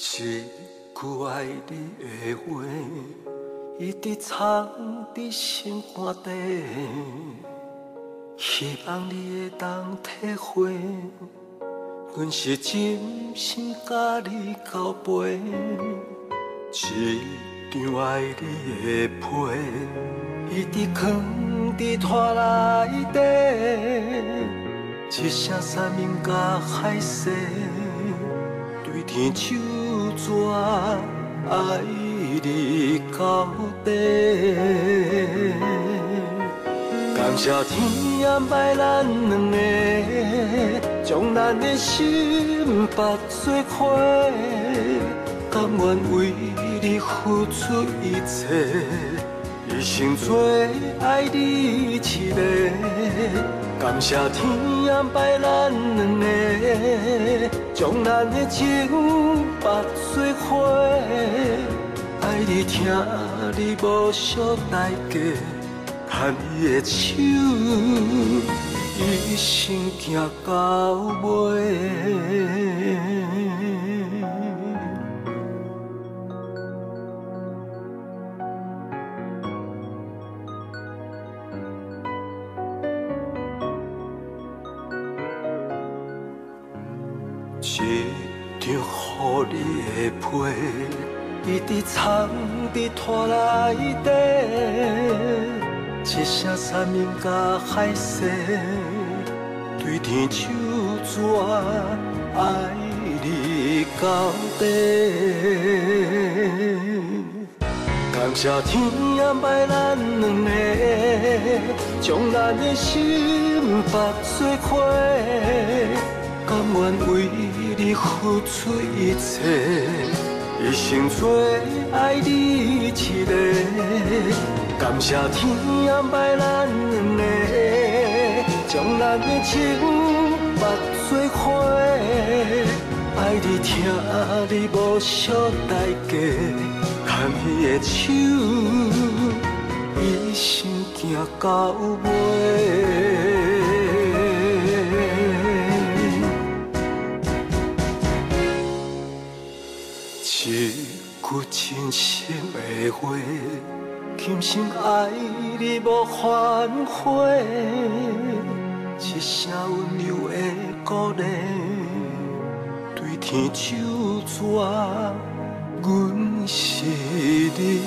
一句爱你的话，一直藏在心肝底，希望你会当体会，阮是真心甲你交陪。一张爱你的被，一直藏在拖内底，一声山明甲海誓，对天唱。怎爱你到底？感谢天安排咱两个，将咱的心绑做伙，甘愿为你付出一切。一生做爱你一个，感谢天安排咱两个，将咱的情绑做伙。爱你疼你无惜代价，牵你的手，一生行到尾。一张予你的被，一直藏在拖内底，一声山盟甲海誓，对天手纸爱你到底。感谢天安排咱两个，将咱的心绑做伙。甘愿为你付出一切，一生做爱你一个。感谢天安排咱两个，将咱的情绑做花。爱你疼你无惜代价，牵你的手，一生行到尾。真心的话，今生爱你无反悔。一声温柔的鼓励，对天手纸，阮是你。